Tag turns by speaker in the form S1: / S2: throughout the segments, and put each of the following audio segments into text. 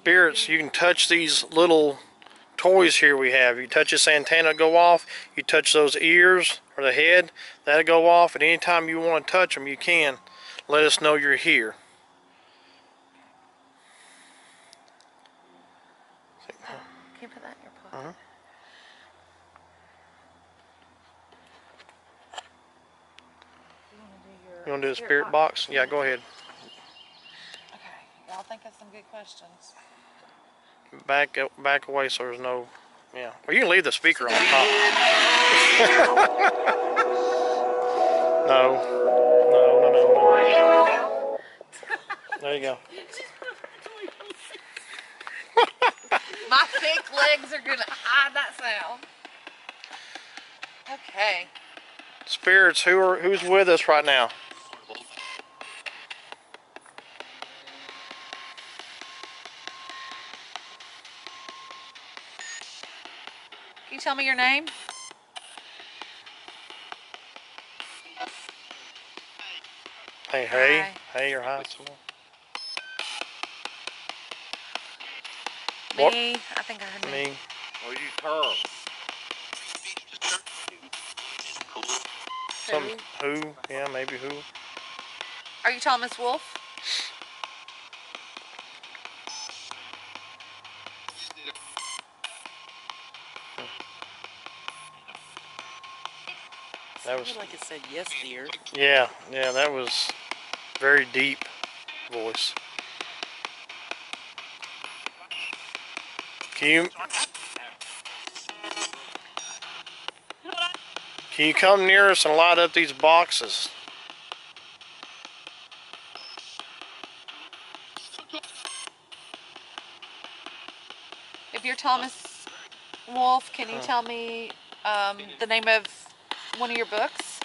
S1: spirits, you can touch these little toys here we have. You touch this antenna, go off. You touch those ears or the head, that'll go off. And anytime you want to touch them, you can. Let us know you're here.
S2: Can you put that in your pocket?
S1: Uh-huh. You want to do the spirit box? Yeah, go ahead.
S2: Okay. Y'all think of some good questions.
S1: Back back away so there's no. Yeah. Well, you can leave the speaker on top. no. No, no, no, no. There you go.
S2: My thick legs are gonna hide that sound. Okay.
S1: Spirits, who are who's with us right now?
S2: Tell me your name?
S1: Hey, hey,
S2: Hi.
S1: hey, or hi, someone. What?
S2: Me. I think I heard me.
S1: Me.
S3: Or you Tom?
S1: Some who? Yeah, maybe who?
S2: Are you Thomas Wolfe?
S1: That was
S4: like it said yes, dear.
S1: yeah, yeah. That was very deep voice. Can you can you come near us and light up these boxes?
S2: If you're Thomas Wolfe, can you tell me um, the name of one of your books?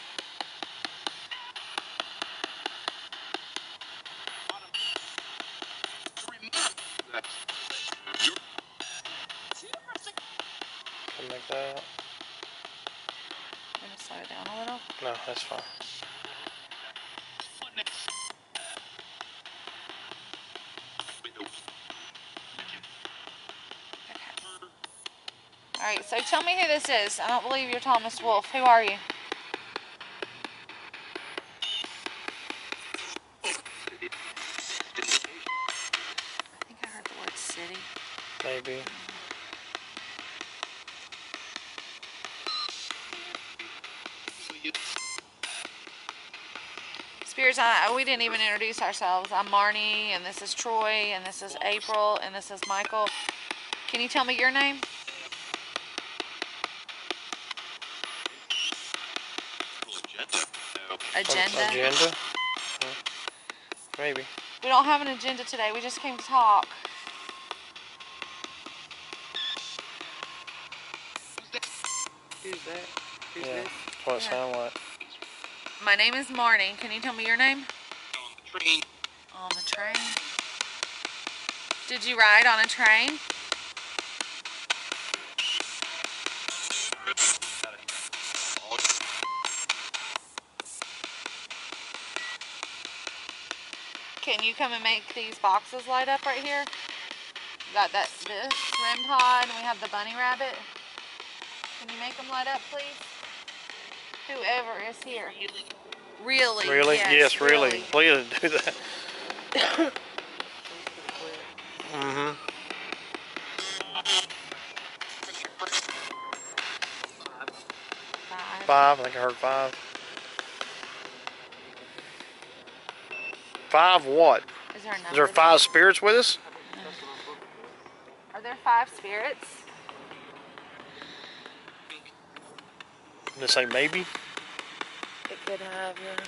S1: Can make that?
S2: I'm gonna it down a little.
S1: No, that's fine.
S2: So tell me who this is. I don't believe you're Thomas Wolfe. Who are you? I think I heard the word city.
S1: Maybe.
S2: Spears, I, we didn't even introduce ourselves. I'm Marnie, and this is Troy, and this is April, and this is Michael. Can you tell me your name? Agenda.
S1: Agenda? Maybe.
S2: We don't have an agenda today. We just came to talk.
S4: Who's that? Who's
S1: Yeah.
S4: this?
S1: That's what it
S2: Yeah.
S1: sounded like.
S2: My name is Marnie. Can you tell me your name? On the train. On the train. Did you ride on a train? You come and make these boxes light up right here? Got that this REM pod and we have the bunny rabbit. Can you make them light up, please? Whoever is here. Really?
S1: Really? Yes, really. Please do that. mm-hmm.
S2: Five.
S1: Five. I think I heard five. Five what?
S2: Is there a
S1: there five spirits with us?
S2: Are there five spirits?
S1: Did it say maybe?
S4: It could have, yeah.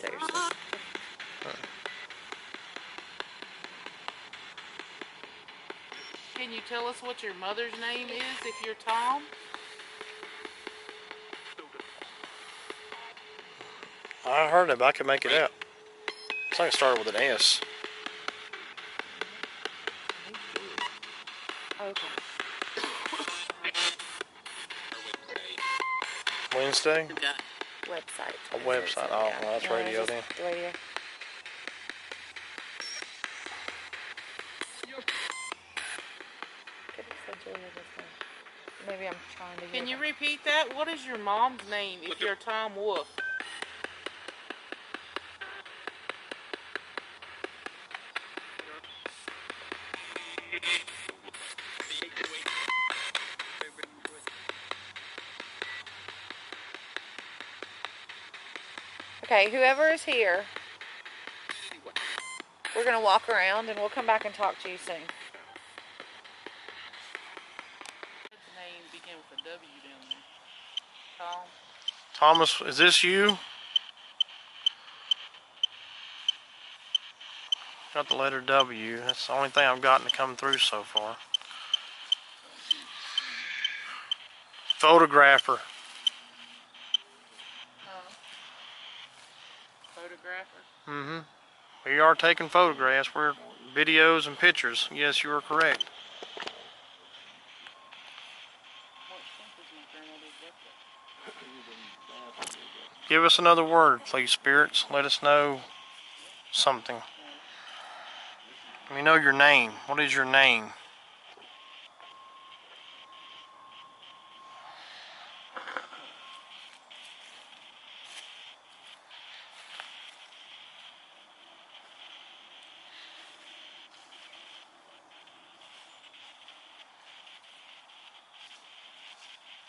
S2: There's the-
S4: Can you tell us what your mother's name is if you're Tom?
S1: I heard it, but I could make it out. I think it started with an S.
S4: Okay.
S1: Wednesday?
S2: website.
S1: A website. Oh, well, that's
S2: No,
S1: radio
S2: just
S1: then.
S2: Radio. Could have said Julia just now. Maybe I'm trying to.
S4: Can you repeat that? What is your mom's name if you're Tom Wolfe?
S2: Okay, whoever is here, we're gonna walk around and we'll come back and talk to you soon.
S1: Thomas, is this you? Got the letter W. That's the only thing I've gotten to come through so far. Photographer.
S4: Photographer.
S1: Mm-hmm. We are taking photographs. We're videos and pictures. Yes, you are correct. Give us another word, please, spirits. Let us know something. We know your name. What is your name?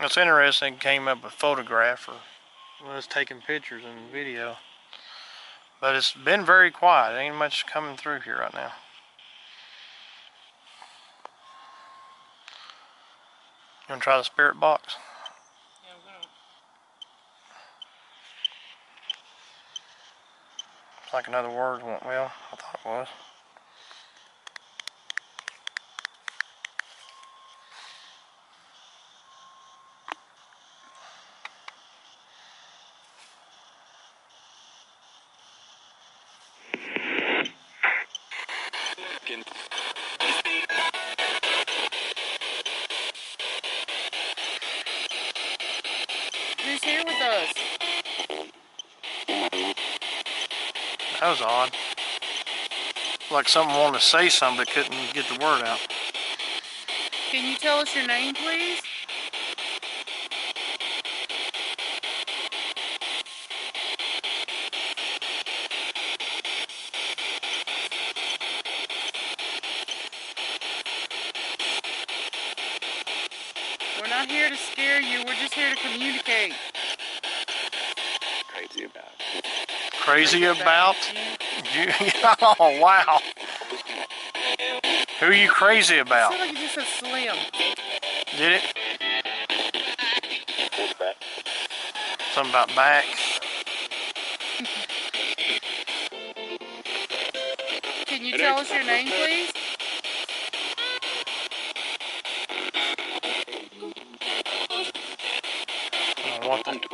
S1: It's interesting. Came up with a photographer was taking pictures and video. But it's been very quiet. Ain't much coming through here right now. You wanna try the spirit box?
S4: Yeah, I'm gonna.
S1: Like another word went well. I thought it was. That was odd. Like someone wanted to say something but couldn't get the word out.
S4: Can you tell us your name, please? We're not here to scare you. We're just here to communicate.
S3: crazy about.
S1: Crazy about you? oh wow. Who are you crazy
S4: I
S1: about?
S4: feel like you just said slim.
S1: Did it? Something about back.
S4: Can you tell us your name, please?
S1: I want the-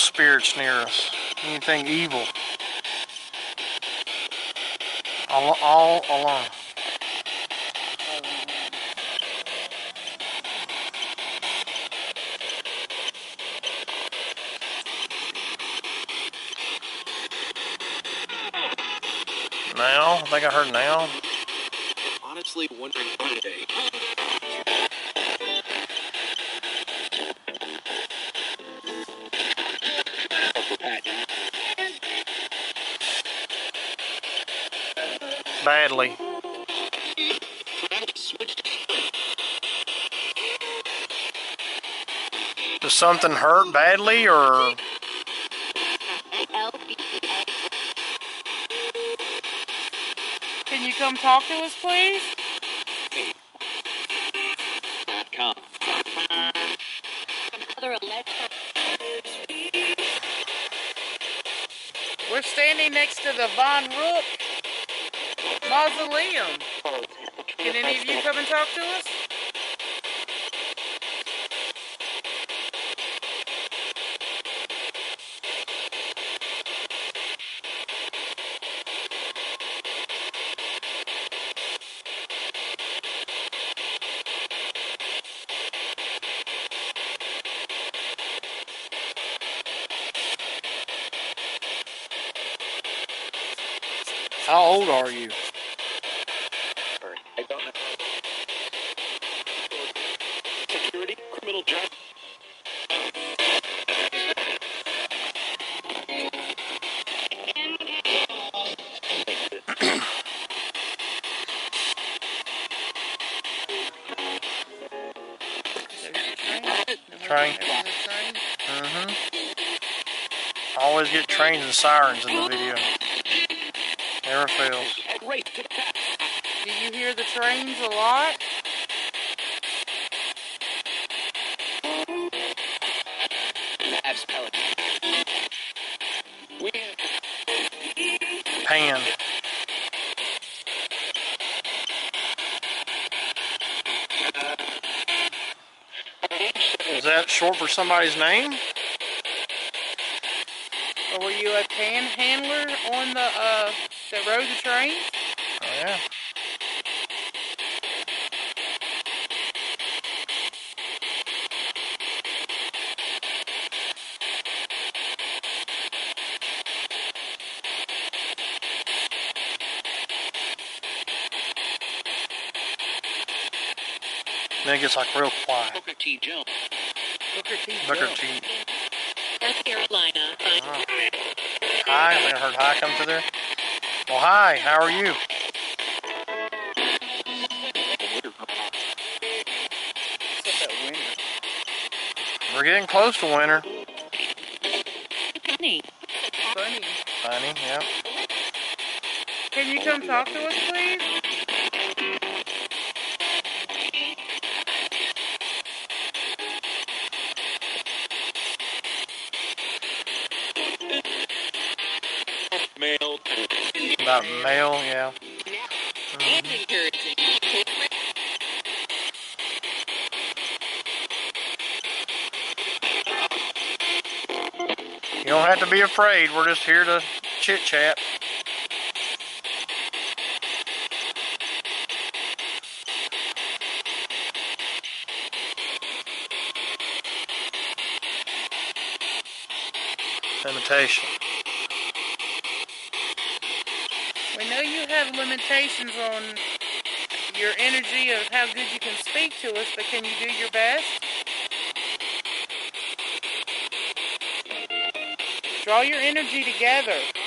S1: spirits near us? Anything evil? All, all alone. Now? I think I heard now.
S3: Honestly, wondering one
S1: badly. Does something hurt badly or?
S4: Can you come talk to us, please? We're standing next to the Von Ruck Mausoleum. Can any of you come and talk to us?
S1: How old are you? Always get trains and sirens in the video. Never fails.
S3: Race to the top.
S4: Do you hear the trains a lot?
S3: Labs Pelican. We
S1: Pan. Is that short for somebody's name?
S4: Or were you a panhandler on the uh that rode the train?
S1: Oh yeah. Then it gets like real quiet.
S3: Booker T. Jones.
S4: Booker T.
S1: Booker T.
S5: North Carolina.
S1: Oh. Hi, I think I heard hi come through there. Well, hi, how are you?
S4: Except that winter.
S1: We're getting close to winter.
S5: Honey.
S4: Funny.
S1: Honey, yeah.
S4: Can you come talk to us, please?
S1: About mail, yeah.
S5: Encouraging.
S1: You don't have to be afraid. We're just here to chit chat. Imitation.
S4: We know you have limitations on your energy of how good you can speak to us, but can you do your best? Draw your energy together.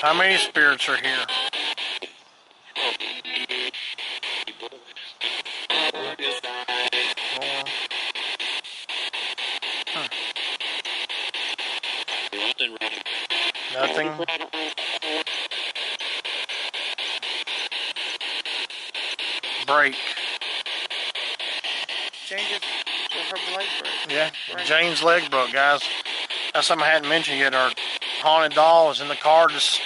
S1: How many spirits are here? Four.
S3: Nothing wrong.
S1: Nothing. Break.
S4: Changes her blade break.
S1: Yeah, James leg broke, guys. That's something I hadn't mentioned yet. Our haunted doll is in the car, just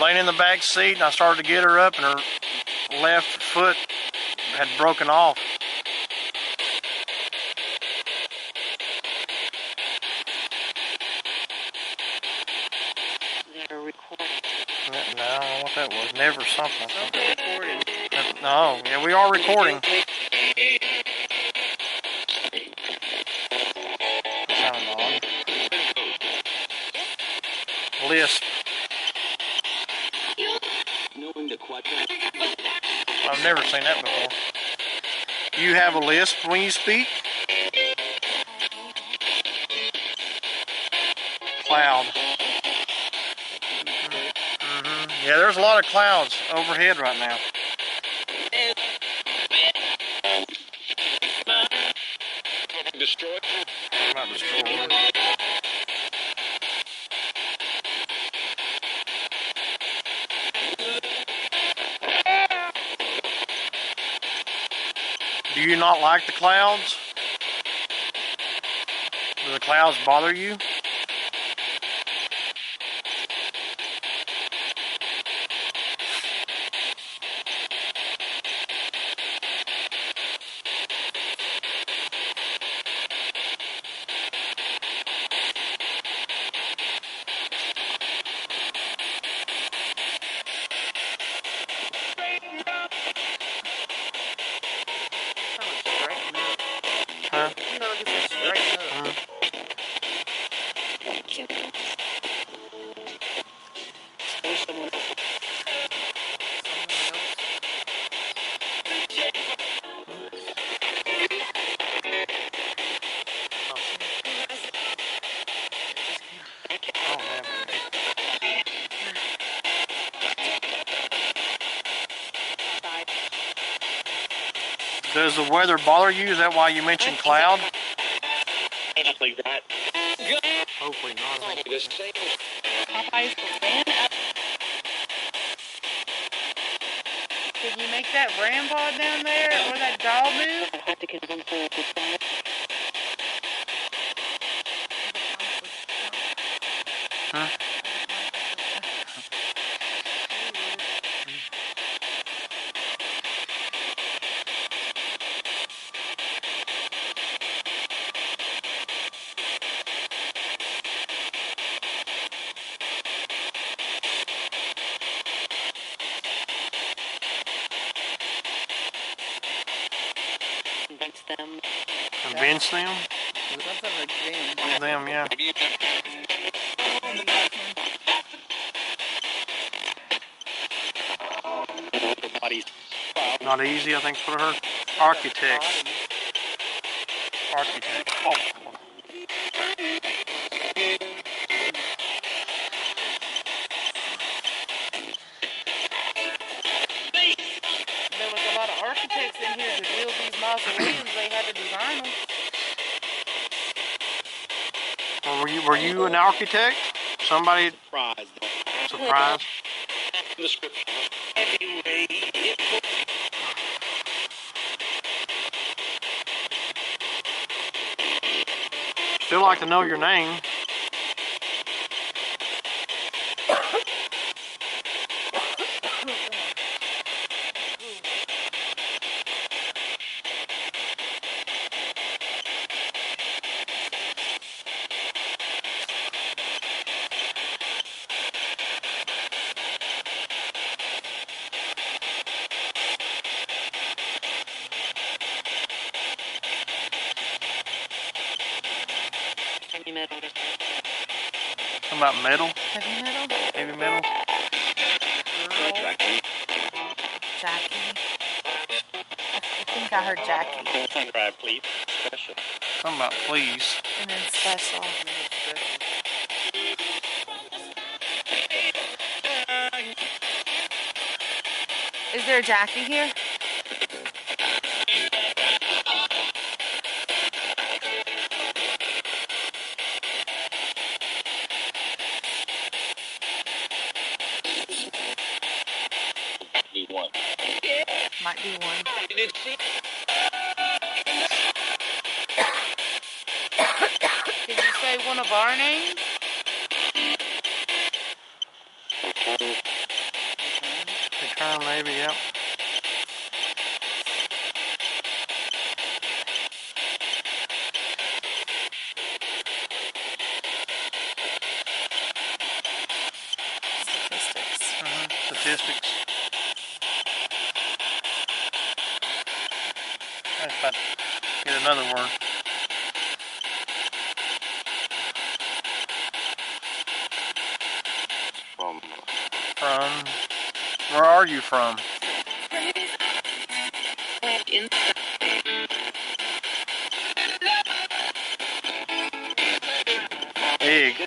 S1: laying in the back seat, and I started to get her up, and her left foot had broken off.
S5: They're recording.
S1: No, I don't know what that was. Never something.
S4: Something.
S1: No, yeah, we are recording. Lisp. I've never seen that before. You have a lisp when you speak? Cloud. Mm -hmm. Yeah, there's a lot of clouds overhead right now.
S3: Destroy.
S1: Not destroy. Do you not like the clouds? Do the clouds bother you? Does the weather bother you? Is that why you mentioned cloud?
S3: Like that.
S1: Hopefully not.
S3: The same.
S4: Popeyes ran up. Can you make that ram down there or that dog move?
S5: I have to convince her to send it.
S1: Huh?
S5: Convince them.
S1: Convince them?
S4: Something.
S1: Them, yeah.
S3: The body's
S1: Not easy, I think, for her. Architect. Architect. Oh. You an architect? Somebody
S3: surprised.
S1: surprised? Still like to know your name.
S5: Heavy metal.
S1: Talking about metal,
S4: Heavy metal?
S1: heavy metal.
S2: Jackie. I think I heard Jackie.
S3: Subscribe, please. Special.
S1: Something about please.
S2: And then special. Is there a Jackie here?
S1: If I get another one.
S3: From
S1: From. Where are you from?
S5: Plant in.
S1: Egg.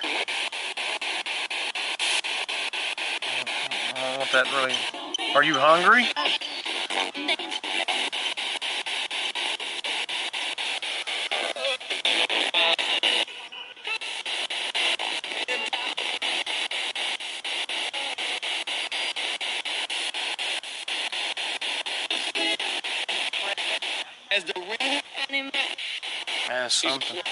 S1: Uh, that really. Are you hungry? That's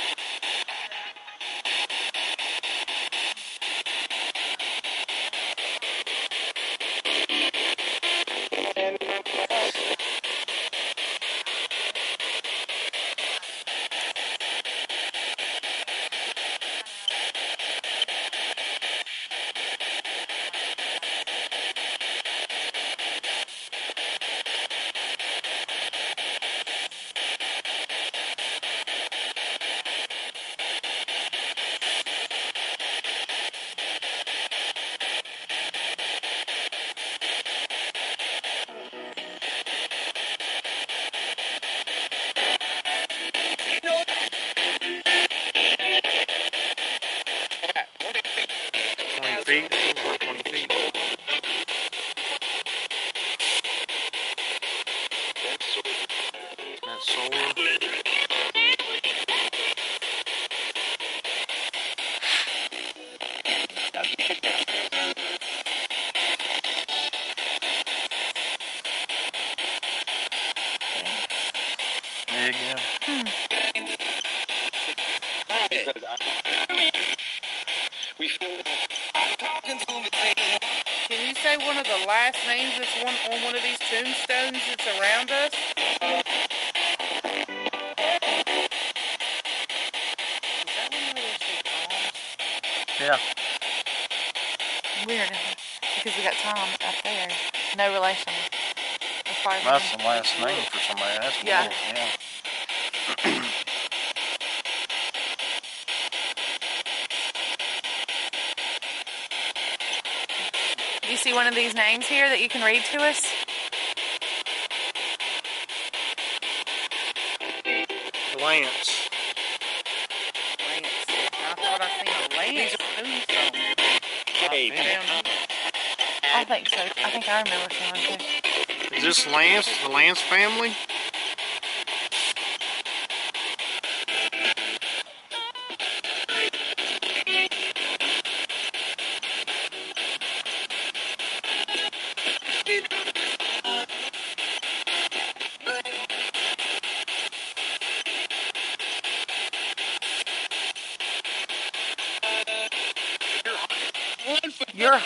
S1: That Yeah.
S2: Weird. Because we got Tom up there. No relation. As far as
S1: That's the last name for somebody. That's
S2: Yeah.
S1: Wolfe, yeah.
S2: Do you see one of these names here that you can read to us?
S1: Lance.
S4: Here.
S2: I think so. I think I remember seeing one too.
S1: Is this Lance? The Lance family?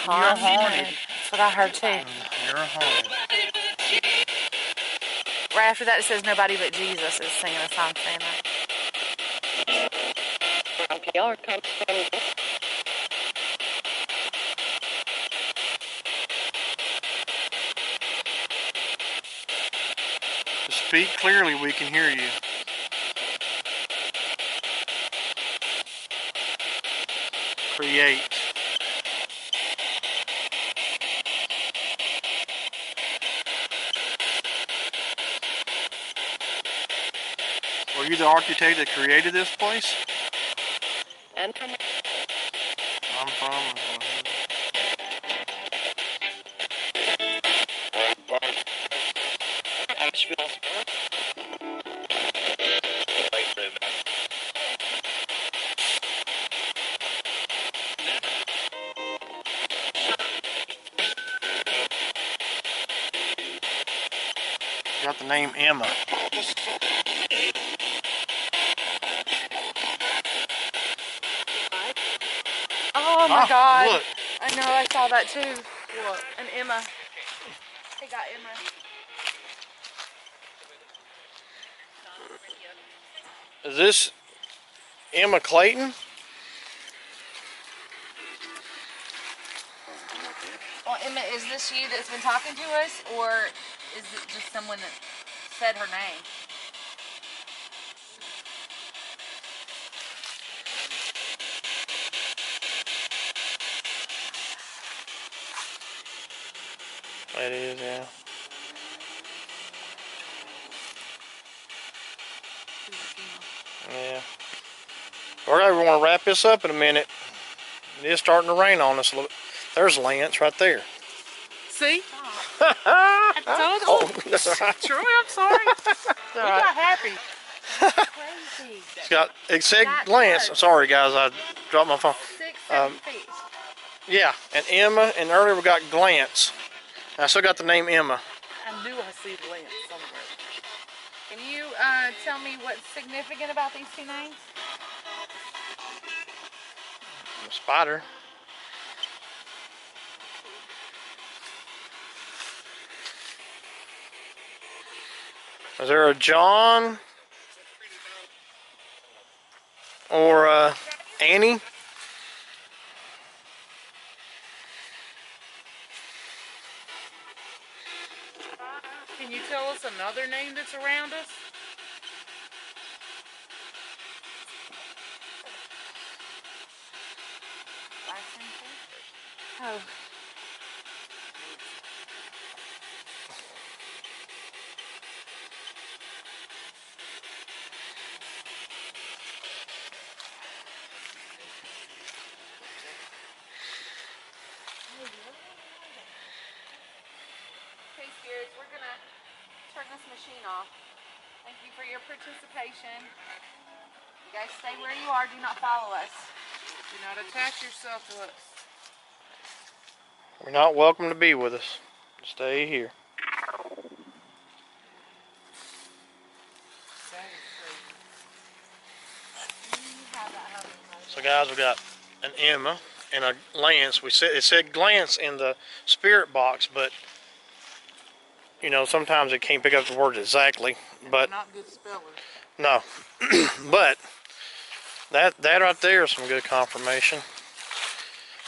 S2: You're haunted.
S1: haunted.
S2: That's what I heard too.
S1: You're haunted.
S2: Right after that, it says nobody but Jesus is singing a song saying that.
S5: Okay, y'all are from
S1: Speak clearly, we can hear you. Create. Were you the architect that created this place?
S5: and from
S1: I'm from.
S3: Uh, Asheville.
S1: Got the name Emma.
S2: Oh my
S1: Ah,
S2: God!
S1: Look,
S2: I know. I saw that too. What? An Emma. He got Emma.
S1: is this Emma Clayton?
S2: Well, Emma, is this you that's been talking to us, or is it just someone that said her name?
S1: It is, yeah. Yeah. We're gonna want to wrap this up in a minute. It is starting to rain on us. a little. There's Lance right there.
S4: See? I told you.
S1: Oh, that's all right.
S4: Troy, I'm sorry. we
S1: all right.
S4: got happy. Crazy.
S1: It's got it said glance.
S2: does.
S1: Sorry guys, I dropped my phone.
S2: Six,
S1: Um,
S2: feet.
S1: Yeah, and Emma, and earlier we got glance. I still got the name Emma.
S4: I knew I see the lens somewhere.
S2: Can you uh, tell me what's significant about these two names?
S1: Spider. Is there a John or uh, Annie?
S4: Can us another name that's around us?
S2: Oh. This off. Thank you for your participation. You guys stay where you are. Do not follow us.
S4: Do not attach yourself to us.
S1: You're not welcome to be with us. Stay here.
S4: That is crazy.
S2: You have that humming right
S1: So guys, we got an Emma and a Lance. We said it said glance in the spirit box, but you know sometimes it can't pick up the words exactly. But
S4: Not good spellers.
S1: no, but that that right there is some good confirmation.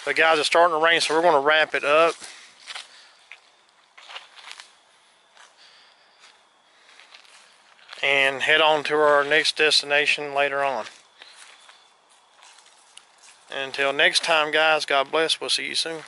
S1: But guys, it's starting to rain, so we're going to wrap it up. And head on to our next destination later on. Until next time, guys, God bless. We'll see you soon.